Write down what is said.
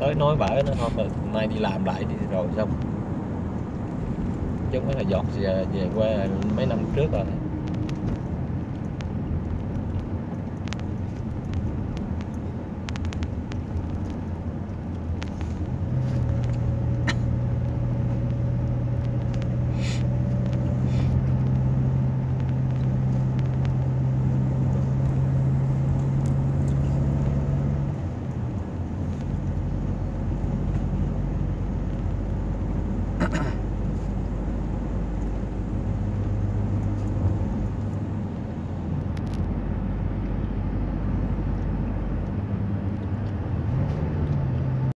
tới nói bả nó thôi nay đi làm lại đi rồi xong. Chứ không phải là dọn về, về quê mấy năm trước rồi.